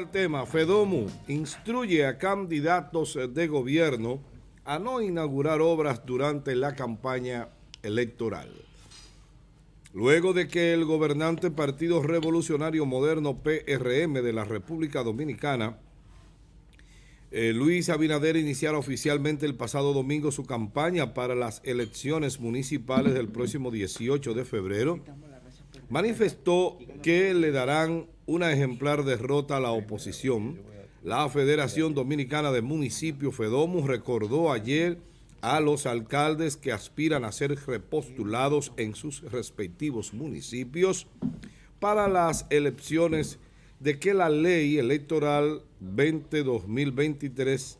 al tema. Fedomu instruye a candidatos de gobierno a no inaugurar obras durante la campaña electoral. Luego de que el gobernante Partido Revolucionario Moderno PRM de la República Dominicana, eh, Luis Abinader, iniciara oficialmente el pasado domingo su campaña para las elecciones municipales del próximo 18 de febrero, manifestó que le darán una ejemplar derrota a la oposición. La Federación Dominicana de Municipios, FEDOMUS, recordó ayer a los alcaldes que aspiran a ser repostulados en sus respectivos municipios para las elecciones de que la ley electoral 20-2023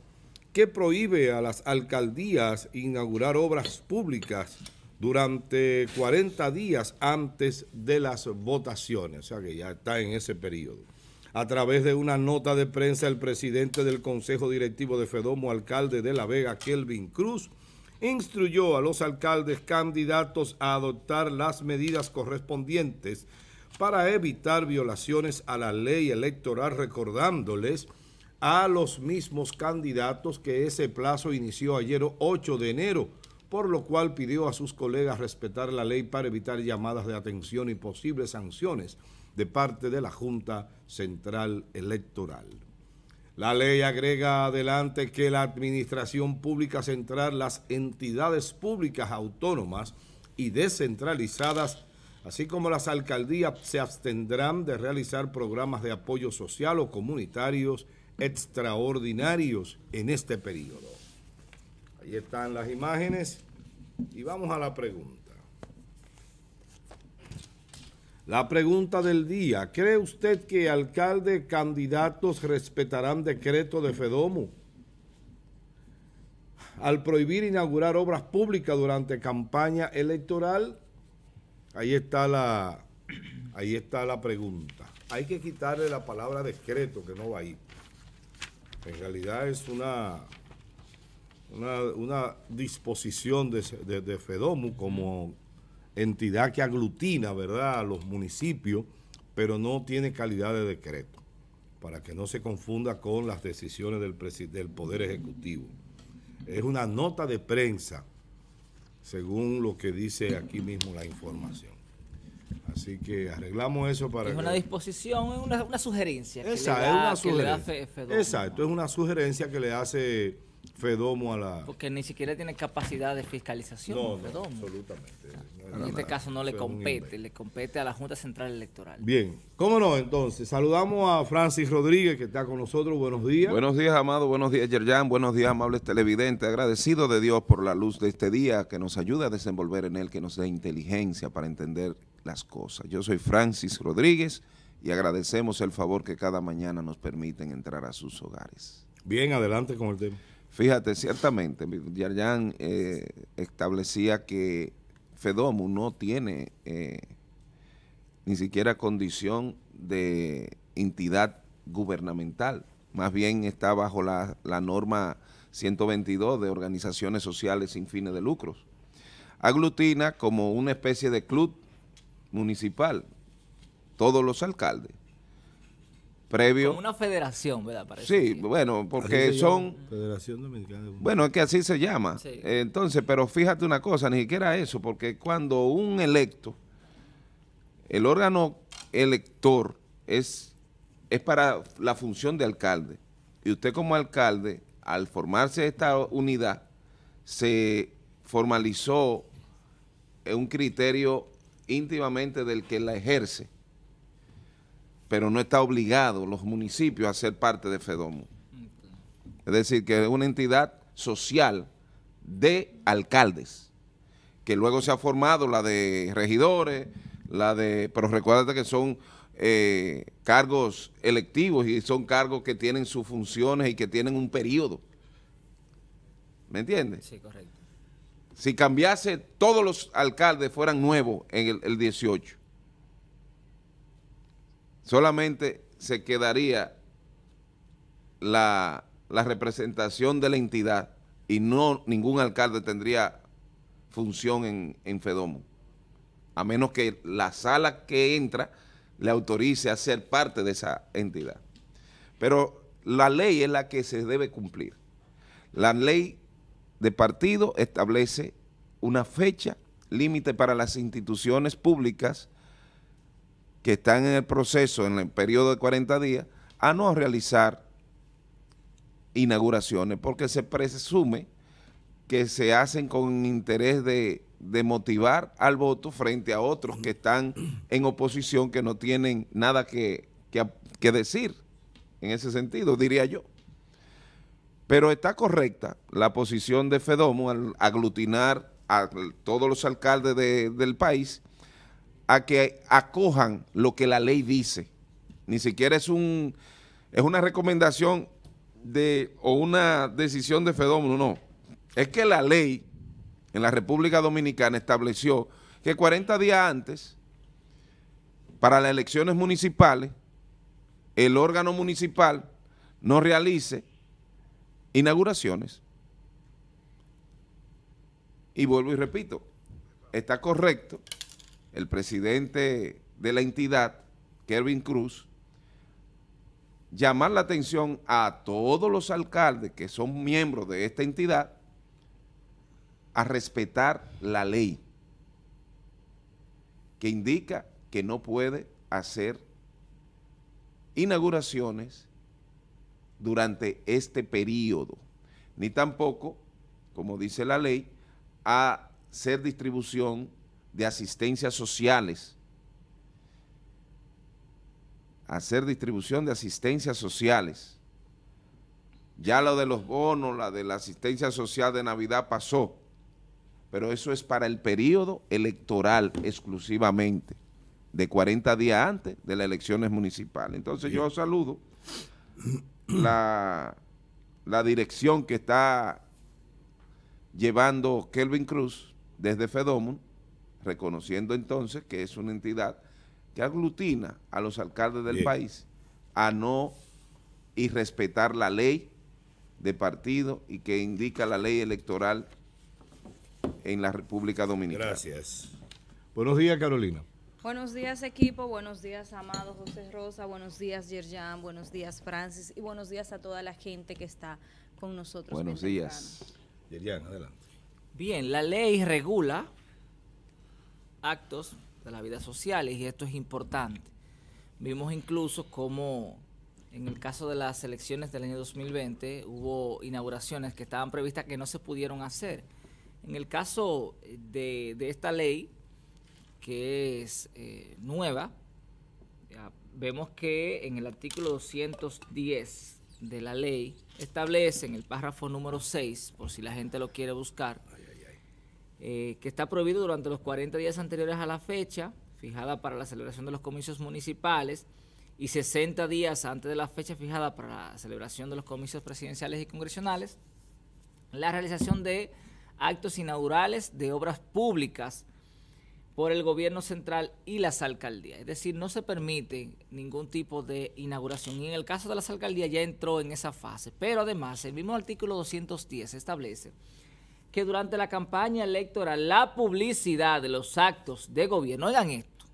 que prohíbe a las alcaldías inaugurar obras públicas durante 40 días antes de las votaciones, o sea que ya está en ese periodo. A través de una nota de prensa, el presidente del Consejo Directivo de Fedomo, alcalde de La Vega, Kelvin Cruz, instruyó a los alcaldes candidatos a adoptar las medidas correspondientes para evitar violaciones a la ley electoral, recordándoles a los mismos candidatos que ese plazo inició ayer 8 de enero, por lo cual pidió a sus colegas respetar la ley para evitar llamadas de atención y posibles sanciones de parte de la Junta Central Electoral. La ley agrega adelante que la Administración Pública Central, las entidades públicas autónomas y descentralizadas, así como las alcaldías, se abstendrán de realizar programas de apoyo social o comunitarios extraordinarios en este periodo. Ahí están las imágenes y vamos a la pregunta. La pregunta del día, ¿cree usted que alcalde candidatos respetarán decreto de FEDOMU al prohibir inaugurar obras públicas durante campaña electoral? Ahí está la, ahí está la pregunta. Hay que quitarle la palabra decreto que no va ahí. En realidad es una, una, disposición de, de, de FEDOMU como entidad que aglutina, ¿verdad?, a los municipios, pero no tiene calidad de decreto, para que no se confunda con las decisiones del, del Poder Ejecutivo. Es una nota de prensa, según lo que dice aquí mismo la información. Así que arreglamos eso para... Es una disposición, es una, sugerencia. Esa, es una sugerencia. Exacto, es una sugerencia que le hace Fedomo a la... Porque ni siquiera tiene capacidad de fiscalización. No, no absolutamente. en este caso no le compete, le compete a la Junta Central Electoral. Bien, ¿cómo no? Entonces, saludamos a Francis Rodríguez que está con nosotros. Buenos días. Buenos días, Amado. Buenos días, Yerjan. Buenos días, amables televidentes. Agradecido de Dios por la luz de este día que nos ayuda a desenvolver en él, que nos dé inteligencia para entender las cosas. Yo soy Francis Rodríguez y agradecemos el favor que cada mañana nos permiten entrar a sus hogares. Bien, adelante con el tema. Fíjate, ciertamente, Yarjan eh, establecía que FEDOMU no tiene eh, ni siquiera condición de entidad gubernamental, más bien está bajo la, la norma 122 de organizaciones sociales sin fines de lucros. Aglutina como una especie de club municipal, todos los alcaldes previo. Como una federación, ¿verdad? sí, bueno, porque son... Federación Dominicana. Bueno, es que así se llama. Entonces, pero fíjate una cosa, ni siquiera eso, porque cuando un electo, el órgano elector es, es para la función de alcalde, y usted como alcalde, al formarse esta unidad, se formalizó un criterio íntimamente del que la ejerce pero no está obligado los municipios a ser parte de FEDOMO. Es decir, que es una entidad social de alcaldes, que luego se ha formado la de regidores, la de, pero recuérdate que son eh, cargos electivos y son cargos que tienen sus funciones y que tienen un periodo. ¿Me entiendes? Sí, correcto. Si cambiase todos los alcaldes fueran nuevos en el, el 18, solamente se quedaría la, representación de la entidad y no ningún alcalde tendría función en, en Fedomo, a menos que la sala que entra le autorice a ser parte de esa entidad. Pero la ley es la que se debe cumplir. La ley de partido establece una fecha límite para las instituciones públicas que están en el proceso en el periodo de 40 días a no realizar inauguraciones porque se presume que se hacen con interés de, motivar al voto frente a otros que están en oposición que no tienen nada que, que decir en ese sentido, diría yo. Pero está correcta la posición de Fedomo al aglutinar a todos los alcaldes del país a que acojan lo que la ley dice. Ni siquiera es un es una recomendación de o una decisión de Fedomo, no. Es que la ley en la República Dominicana estableció que 40 días antes, para las elecciones municipales, el órgano municipal no realice inauguraciones. Y vuelvo y repito, está correcto el presidente de la entidad, Kevin Cruz, llamar la atención a todos los alcaldes que son miembros de esta entidad a respetar la ley que indica que no puede hacer inauguraciones durante este periodo, ni tampoco, como dice la ley, a hacer distribución de asistencias sociales, hacer distribución de asistencias sociales. Ya lo de los bonos, la de la asistencia social de Navidad pasó, pero eso es para el periodo electoral exclusivamente de 40 días antes de las elecciones municipales. Entonces yo saludo la, la dirección que está llevando Kelvin Cruz desde Fedomun, reconociendo entonces que es una entidad que aglutina a los alcaldes del país a no y respetar la ley de partido y que indica la ley electoral en la República Dominicana. Gracias. Buenos días, Carolina. Buenos días equipo, buenos días Amado José Rosa, buenos días Yerjan, buenos días Francis y buenos días a toda la gente que está con nosotros. Buenos días. Yerjan, adelante. Bien, la ley regula actos de la vida social y esto es importante. Vimos incluso como en el caso de las elecciones del año 2020 hubo inauguraciones que estaban previstas que no se pudieron hacer. En el caso de, de esta ley, que es eh, nueva, vemos que en el artículo 210 de la ley establece en el párrafo número 6, por si la gente lo quiere buscar, eh, que está prohibido durante los 40 días anteriores a la fecha, fijada para la celebración de los comicios municipales, y 60 días antes de la fecha fijada para la celebración de los comicios presidenciales y congresionales, la realización de actos inaugurales de obras públicas por el gobierno central y las alcaldías. Es decir, no se permite ningún tipo de inauguración. Y en el caso de las alcaldías ya entró en esa fase. Pero además, el mismo artículo 210 establece que durante la campaña electoral la publicidad de los actos de gobierno, oigan esto,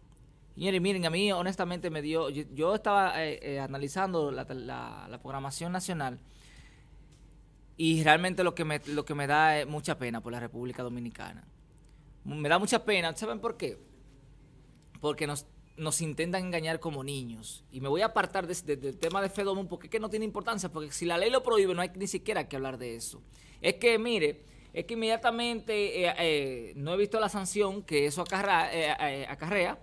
señores, miren, a mí honestamente me dio, yo, estaba eh, eh, analizando la, programación nacional y realmente lo que me, lo que me da mucha pena por la República Dominicana me da mucha pena. ¿Saben por qué? Porque nos, nos intentan engañar como niños. Y me voy a apartar del tema de Fedomón porque es que no tiene importancia, porque si la ley lo prohíbe no hay ni siquiera que hablar de eso. Es que, mire, es que inmediatamente, eh, eh, no he visto la sanción que eso acarrea, eh, acarrea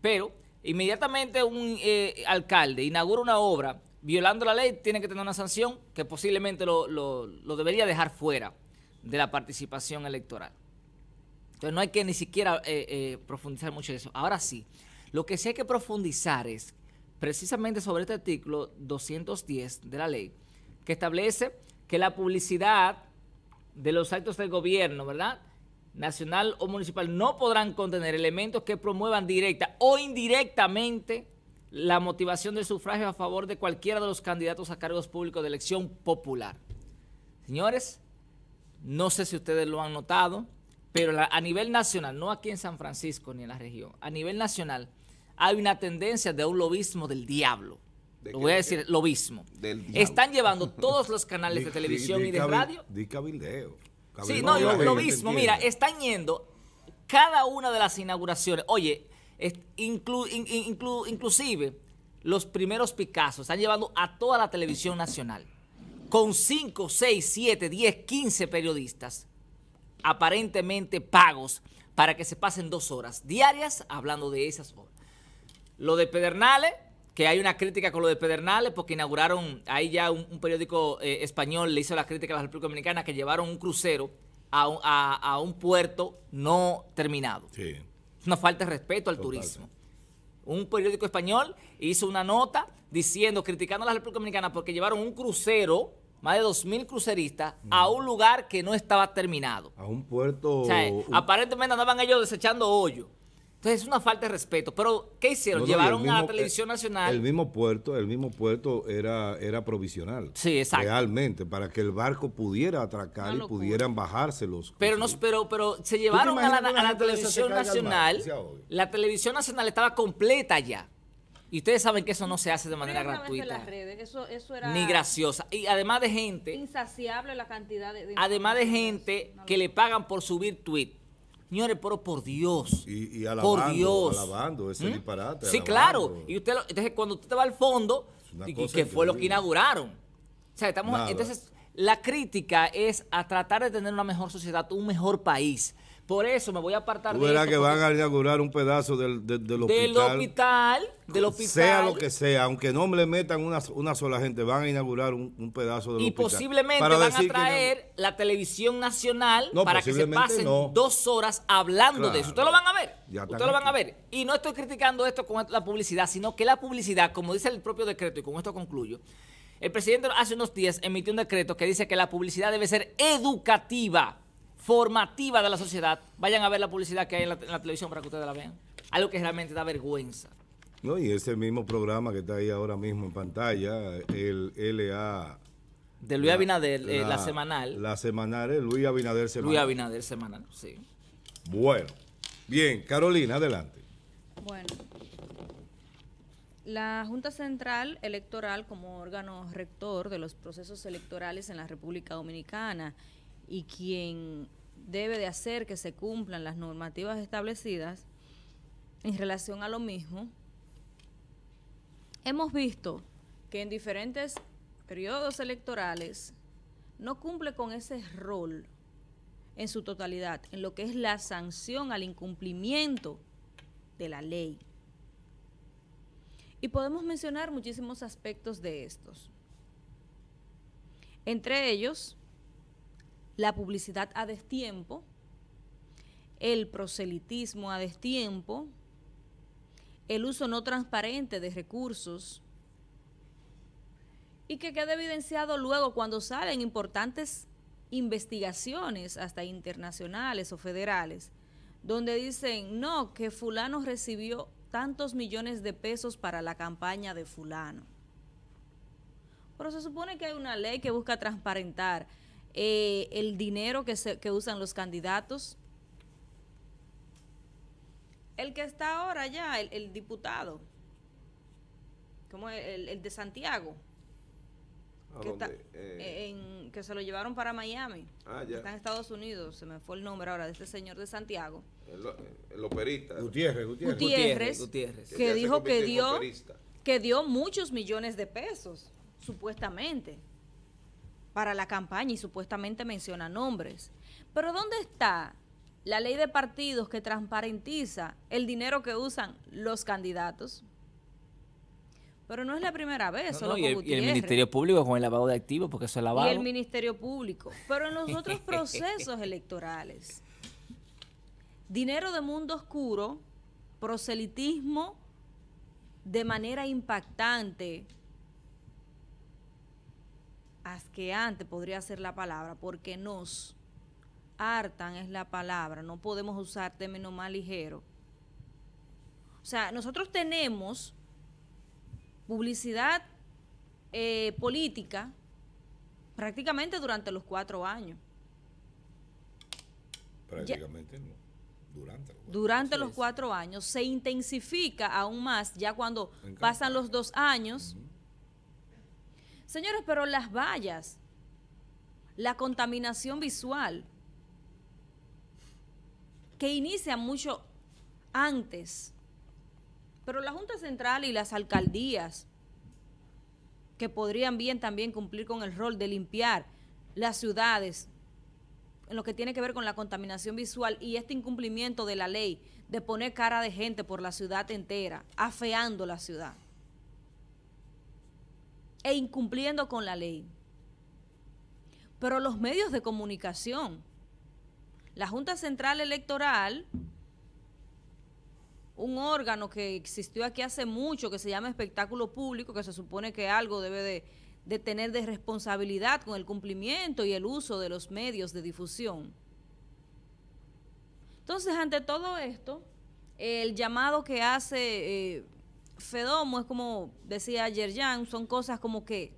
pero inmediatamente un alcalde inaugura una obra violando la ley, tiene que tener una sanción que posiblemente lo, lo debería dejar fuera de la participación electoral. Entonces no hay que ni siquiera eh, eh, profundizar mucho en eso. Ahora sí, lo que sí hay que profundizar es precisamente sobre este artículo 210 de la ley, que establece que la publicidad de los actos del gobierno, ¿verdad? Nacional o municipal, no podrán contener elementos que promuevan directa o indirectamente la motivación del sufragio a favor de cualquiera de los candidatos a cargos públicos de elección popular. Señores, no sé si ustedes lo han notado, pero a nivel nacional, no aquí en San Francisco ni en la región, a nivel nacional hay una tendencia de un lobismo del diablo, lo voy a decir, lo mismo. Están llevando todos los canales de televisión y de radio. Di cabildeo. Sí, no, lo, mismo. Mira, están yendo cada una de las inauguraciones. Oye, inclusive los primeros Picasso están llevando a toda la televisión nacional con 5, 6, 7, 10, 15 periodistas aparentemente pagos para que se pasen dos horas diarias hablando de esas obras. Lo de Pedernales, que hay una crítica con lo de Pedernales, porque inauguraron, ahí ya un, periódico eh, español le hizo la crítica a la República Dominicana, que llevaron un crucero a, un puerto no terminado. Sí. Es una falta de respeto al turismo. Un periódico español hizo una nota diciendo, criticando a la República Dominicana porque llevaron un crucero más de 2.000 cruceristas a un lugar que no estaba terminado. A un puerto... aparentemente andaban ellos desechando hoyo. Entonces es una falta de respeto. Pero, ¿qué hicieron? Llevaron a la televisión nacional. El mismo puerto, el mismo puerto era, era provisional. Sí, exacto. Realmente, para que el barco pudiera atracar y pudieran bajarse los. Pero no, pero, pero se llevaron a la, televisión nacional. La televisión nacional estaba completa ya. Y ustedes saben que eso no se hace de manera gratuita. ni graciosa. Y además de gente. Insaciable la cantidad de. además de gente que le pagan por subir tweet. Señores, pero por Dios. Y, y alabando, por Dios. alabando ese ¿Mm? disparate. Sí, claro. Y usted, entonces, cuando usted va al fondo, y que fue lo que inauguraron. O sea, estamos, entonces, la crítica es a tratar de tener una mejor sociedad, un mejor país. Por eso me voy a apartar Tú verás que van a inaugurar un pedazo del, del, del, hospital. Del hospital, del hospital. Sea lo que sea, aunque no le metan una, una sola gente, van a inaugurar un, pedazo del y hospital. Y posiblemente van a traer la televisión nacional para que se pasen dos horas hablando de eso. Ustedes lo van a ver. Ustedes lo van a ver. Y no estoy criticando esto con la publicidad, sino que la publicidad, como dice el propio decreto, y con esto concluyo, el presidente hace unos días emitió un decreto que dice que la publicidad debe ser educativa formativa de la sociedad, vayan a ver la publicidad que hay en la, televisión para que ustedes la vean. Algo que realmente da vergüenza. No, y ese mismo programa que está ahí ahora mismo en pantalla, el LA... De Luis Abinader, eh, la, semanal. La semanal, Luis Abinader semanal. Luis Abinader semanal, sí. Bueno, bien, Carolina, adelante. Bueno, la Junta Central Electoral como órgano rector de los procesos electorales en la República Dominicana y quien debe de hacer que se cumplan las normativas establecidas en relación a lo mismo, hemos visto que en diferentes periodos electorales no cumple con ese rol en su totalidad, en lo que es la sanción al incumplimiento de la ley. Y podemos mencionar muchísimos aspectos de estos. Entre ellos, la publicidad a destiempo, el proselitismo a destiempo, el uso no transparente de recursos y que quede evidenciado luego cuando salen importantes investigaciones, hasta internacionales o federales, donde dicen, no, que fulano recibió tantos millones de pesos para la campaña de fulano. Pero se supone que hay una ley que busca transparentar eh, el dinero que, se, que usan los candidatos. El que está ahora ya, el, diputado, como el, el de Santiago, que, eh, en, que se lo llevaron para Miami. Ah, está en Estados Unidos, se me fue el nombre ahora de este señor de Santiago. El, operista. Gutiérrez, Gutiérrez. Gutiérrez, que, dijo que dio, que dio muchos millones de pesos, supuestamente para la campaña y supuestamente menciona nombres. Pero ¿dónde está la ley de partidos que transparentiza el dinero que usan los candidatos? Pero no es la primera vez. y, el, y, el, Ministerio Público con el lavado de activos, porque eso es lavado. Y el Ministerio Público. Pero en los otros procesos electorales, dinero de mundo oscuro, proselitismo de manera impactante, asqueante podría ser la palabra, porque nos hartan es la palabra, no podemos usar términos más ligeros. O sea, nosotros tenemos publicidad eh, política prácticamente durante los cuatro años. Prácticamente no. Durante, los, durante los cuatro años se intensifica aún más ya cuando pasan los dos años Señores, pero las vallas, la contaminación visual, que inicia mucho antes, pero la Junta Central y las alcaldías, que podrían bien también cumplir con el rol de limpiar las ciudades, en lo que tiene que ver con la contaminación visual y este incumplimiento de la ley de poner cara de gente por la ciudad entera, afeando la ciudad e incumpliendo con la ley. Pero los medios de comunicación, la Junta Central Electoral, un órgano que existió aquí hace mucho, que se llama espectáculo público, que se supone que algo debe de de tener de responsabilidad con el cumplimiento y el uso de los medios de difusión. Entonces, ante todo esto, el llamado que hace eh, Fedomo es como decía ayer Jan, son cosas como que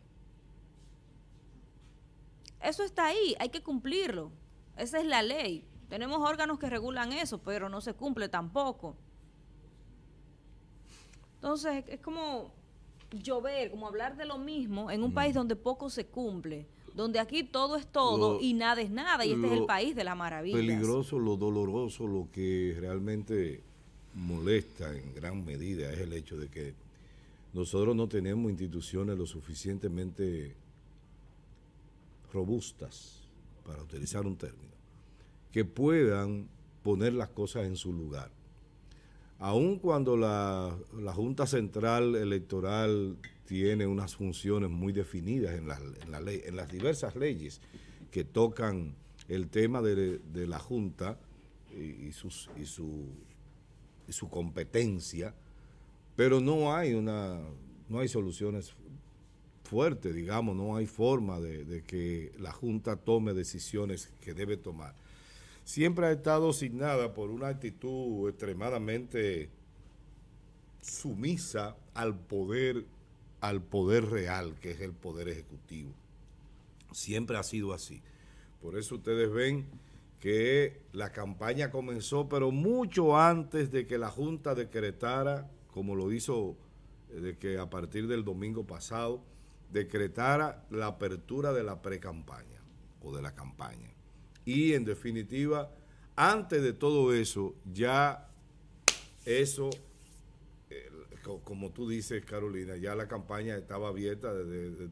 eso está ahí, hay que cumplirlo. Esa es la ley. Tenemos órganos que regulan eso, pero no se cumple tampoco. Entonces, es como llover, como hablar de lo mismo en un país donde poco se cumple, donde aquí todo es todo y nada es nada, y este es el país de la maravilla. Peligroso, lo doloroso, lo que realmente molesta en gran medida es el hecho de que nosotros no tenemos instituciones lo suficientemente robustas, para utilizar un término, que puedan poner las cosas en su lugar. Aun cuando la, Junta Central Electoral tiene unas funciones muy definidas en, la, ley, en las diversas leyes que tocan el tema de, la Junta y, sus, y, su, su competencia, pero no hay una no hay soluciones fuertes, digamos, no hay forma de que la Junta tome decisiones que debe tomar siempre ha estado asignada por una actitud extremadamente sumisa al poder, al poder real, que es el poder ejecutivo. Siempre ha sido así. Por eso ustedes ven que la campaña comenzó, pero mucho antes de que la Junta decretara, como lo hizo eh, de que a partir del domingo pasado, decretara la apertura de la pre-campaña o de la campaña. Y en definitiva, antes de todo eso, ya eso, eh, como tú dices, Carolina, ya la campaña estaba abierta desde,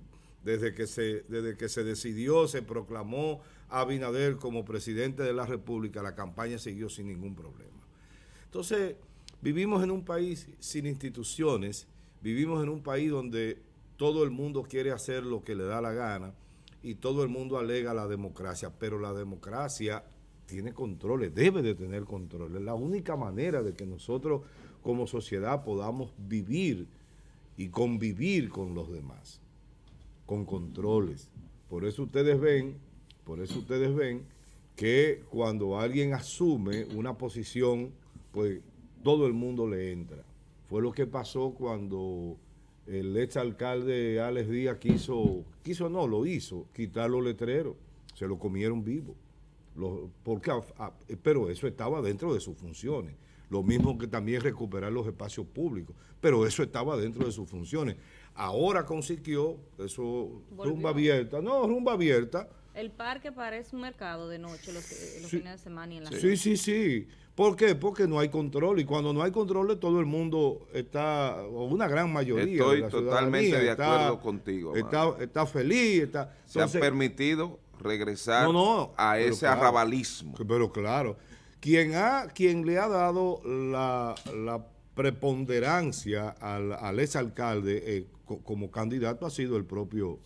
que se, desde que se decidió, se proclamó a Abinader como presidente de la República, la campaña siguió sin ningún problema. Entonces, vivimos en un país sin instituciones, vivimos en un país donde todo el mundo quiere hacer lo que le da la gana y todo el mundo alega la democracia, pero la democracia tiene controles, debe de tener controles. La única manera de que nosotros como sociedad podamos vivir y convivir con los demás, con controles. Por eso ustedes ven, por eso ustedes ven que cuando alguien asume una posición, pues todo el mundo le entra. Fue lo que pasó cuando el ex alcalde Alex Díaz quiso, quiso no, lo hizo, quitar los letreros, se lo comieron vivo. porque, pero eso estaba dentro de sus funciones. Lo mismo que también recuperar los espacios públicos, pero eso estaba dentro de sus funciones. Ahora consiguió eso, rumba abierta, no, rumba abierta. El parque parece un mercado de noche los, fines de semana y en la Sí, sí, sí. ¿Por qué? Porque no hay control y cuando no hay control todo el mundo está, o una gran mayoría Estoy totalmente de acuerdo contigo. Está, feliz. Está, Se ha permitido regresar a ese arrabalismo. Pero claro, quien, ha, quien le ha dado la, preponderancia al, al exalcalde eh, como candidato ha sido el propio...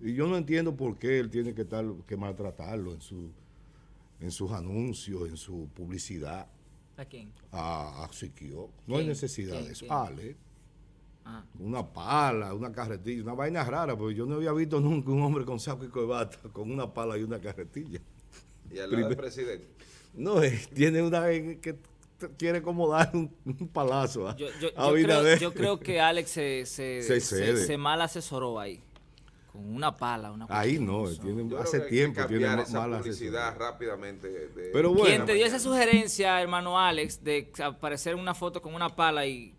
y yo no entiendo por qué él tiene que, estar, que maltratarlo en su en sus anuncios, en su publicidad. ¿A quién? A, a Siquio. No hay necesidad de eso. Ale. Ah. Una pala, una carretilla, una vaina rara, porque yo no había visto nunca un hombre con saco y corbata con una pala y una carretilla. ¿Y al lado del presidente? No, eh, tiene una que quiere como dar un, palazo a, yo, yo, creo, que Alex se, se, se mal asesoró ahí con una pala, una Ahí no, tiene, hace tiempo tiene esa mala publicidad rápidamente. Pero bueno, Quien te dio esa sugerencia, hermano Alex, de aparecer en una foto con una pala y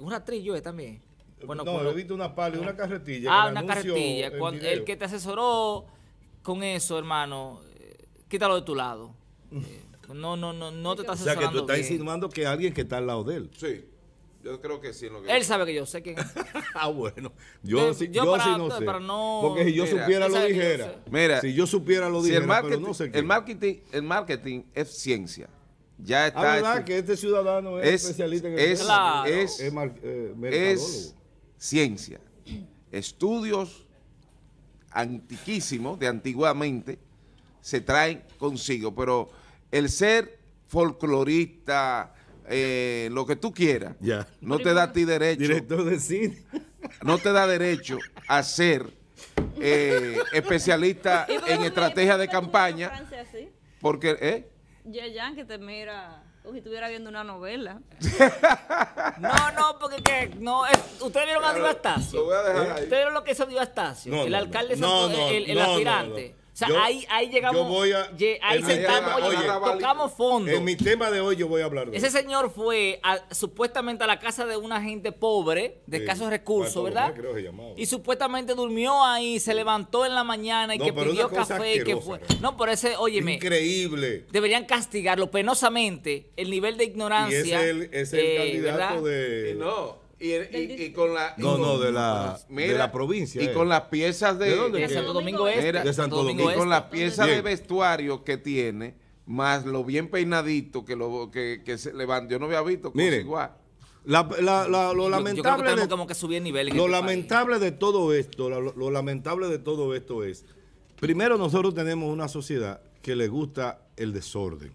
una trillo también. Bueno, no, he visto una pala una carretilla. Ah, una carretilla. el que te asesoró con eso, hermano, eh, quítalo de tu lado. Eh, no, no, no, no te estás asesorando. O sea, que tú estás insinuando que alguien que está al lado de él. Sí. Yo creo que sí. lo que Él sabe que yo sé quién ah, bueno. Yo, sí, yo, sí no sé. Porque si yo supiera lo dijera. Mira, si yo supiera lo dijera, el marketing, pero no sé qué. El marketing, el marketing es ciencia. Ya ah, está. Ah, ¿verdad? que este ciudadano es, especialista en el es, es, es, eh, es ciencia. Estudios antiquísimos, de antiguamente, se traen consigo. Pero el ser folclorista eh, lo que tú quieras, no te da a ti derecho. Director de cine. No te da derecho a ser eh, especialista en estrategia de campaña. Porque, ¿eh? Ya, que te mira como si estuviera viendo una novela. no, no, porque que, no, ustedes vieron a Divastacio. Ustedes vieron lo que hizo Divastacio, el alcalde, el, el aspirante sea, ahí, ahí llegamos. ahí sentamos, oye, tocamos fondo. En mi tema de hoy yo voy a hablar de Ese señor fue supuestamente a la casa de una gente pobre, de escasos recursos, ¿verdad? Y supuestamente durmió ahí, se levantó en la mañana y que pidió café y que fue. No, por ese, óyeme. Increíble. Deberían castigarlo penosamente el nivel de ignorancia. Y es el, es el eh, candidato de. no. Y, con la no no de la de la provincia y eh. con las piezas de, ¿De, Santo Domingo Este. De Santo Domingo y con las piezas de vestuario que tiene más lo bien peinadito que lo que, que se levanta yo no había visto Mire, igual. la, la, lo lamentable de, como que subir nivel lo este lamentable de todo esto lo, lamentable de todo esto es primero nosotros tenemos una sociedad que le gusta el desorden.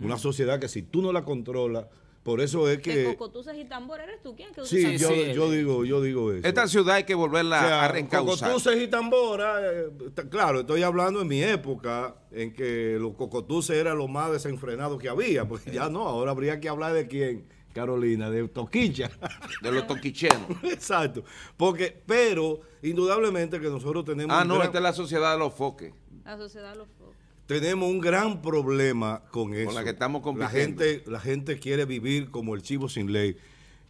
Una sociedad que si tú no la controlas por eso es que... Cocotuces y tambor, ¿eres tú quien? sí, yo, yo, digo, yo digo eso. Esta ciudad hay que volverla a reencauzar. Cocotuces y tambora, eh, claro, estoy hablando en mi época en que los cocotuces era lo más desenfrenado que había, porque ya no, ahora habría que hablar de quién, Carolina, de Toquicha. De los toquichenos. Exacto, porque, pero indudablemente que nosotros tenemos... Ah, no, esta es la sociedad de los foques. La sociedad de los foques tenemos un gran problema con eso. Con la que estamos La gente, la gente quiere vivir como el chivo sin ley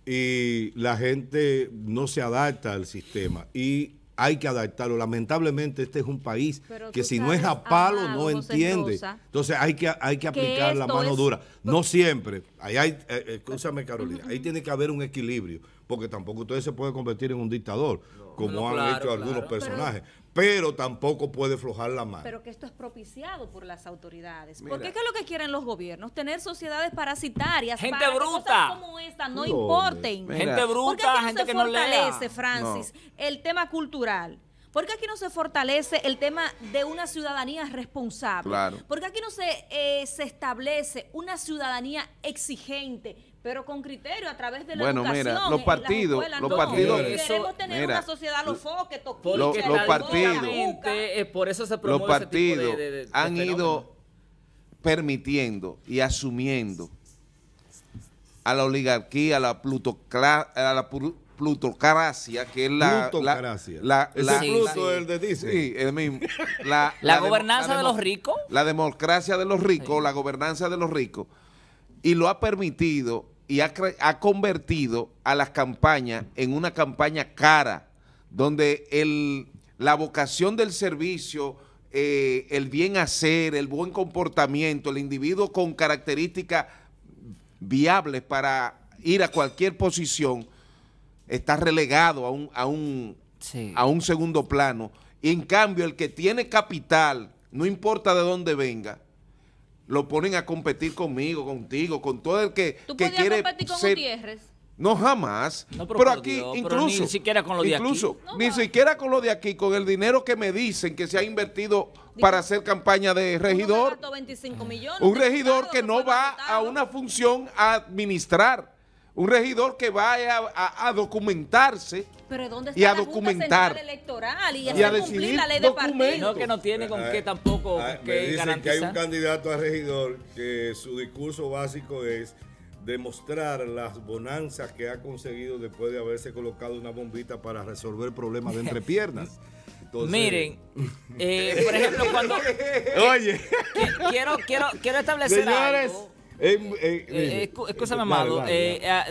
y la gente no se adapta al sistema y hay que adaptarlo. Lamentablemente este es un país que si no es a palo no entiende. Entonces hay que, hay que aplicar la mano dura. No siempre. Ahí hay, eh, escúchame Carolina, ahí tiene que haber un equilibrio, porque tampoco usted se puede convertir en un dictador, como han hecho algunos personajes pero tampoco puede flojar la mano. Pero que esto es propiciado por las autoridades. ¿Por qué es lo que quieren los gobiernos? Tener sociedades parasitarias gente para bruta. Cosas como esta no, importen. Gente bruta, gente que no se fortalece, Francis, el tema cultural? ¿Por qué aquí no se fortalece el tema de una ciudadanía responsable? Claro. ¿Por qué aquí no se, eh, se establece una ciudadanía exigente? Pero con criterio a través de la bueno, educación. Mira, los partidos, los partidos, queremos tener una sociedad los foques, los, los partidos, eh, por eso se promueve los partidos han ido permitiendo y asumiendo a la oligarquía, a la, a la plutocracia, que es la... Plutocracia. La, la, Pluto el de dice. Sí, el mismo. La, la gobernanza de los ricos. La democracia de los ricos, la gobernanza de los ricos y lo ha permitido y ha, convertido a las campañas en una campaña cara, donde el, la vocación del servicio, eh, el bien hacer, el buen comportamiento, el individuo con características viables para ir a cualquier posición, está relegado a un, a un, a un segundo plano. Y en cambio, el que tiene capital, no importa de dónde venga, lo ponen a competir conmigo, contigo, con todo el que, ¿Tú que quiere competir con Gutiérrez? No, jamás. pero, aquí, incluso. ni siquiera con lo de incluso, Ni siquiera con lo de aquí, con el dinero que me dicen que se ha invertido para hacer campaña de regidor. 25 millones, un regidor que no va a una función a administrar un regidor que vaya a, documentarse y a documentar electoral y, a, cumplir la ley de partido. No que no tiene con qué tampoco ah, que dicen que hay un candidato a regidor que su discurso básico es demostrar las bonanzas que ha conseguido después de haberse colocado una bombita para resolver problemas de entrepiernas. Miren, eh, por ejemplo, cuando... Oye. quiero, quiero, quiero establecer Señores, algo escúchame, amado.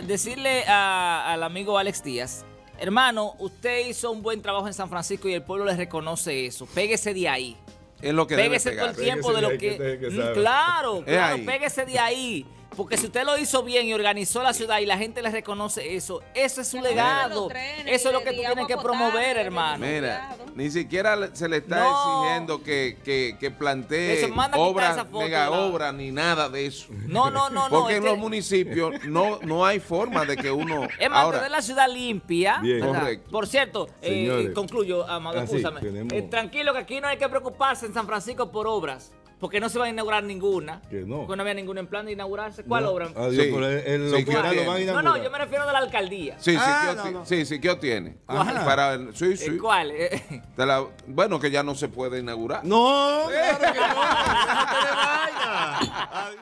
decirle al amigo Alex Díaz Hermano, usted hizo un buen trabajo en San Francisco y el pueblo le reconoce eso. Péguese de ahí. Es lo que Péguese todo el tiempo de, lo que... Mm, claro, claro, péguese de ahí. Porque si usted lo hizo bien y organizó la ciudad y la gente le reconoce eso, eso es su legado. Eso es lo que tú tienes que promover, hermano. Mira, ni siquiera se le está exigiendo que, que, que plantee obras, mega obras, ni nada de eso. No, no, no. Porque en los municipios no, no hay forma de que uno... Es mantener la ciudad limpia. Correcto. Por cierto, eh, concluyo, Amado, ah, eh, tranquilo que aquí no hay que preocuparse en San Francisco por obras. Porque no se va a inaugurar ninguna. Que no. Porque no había ningún en plan de inaugurarse. ¿Cuál obra? Adiós, sí. pero el, sí, lo van a inaugurar. No, no, yo me refiero de la alcaldía. Sí, sí, ah, no, no. sí, sí, ¿qué tiene? ¿Cuál? Para, sí, sí. ¿Cuál? La, bueno, que ya no se puede inaugurar. No, claro que no.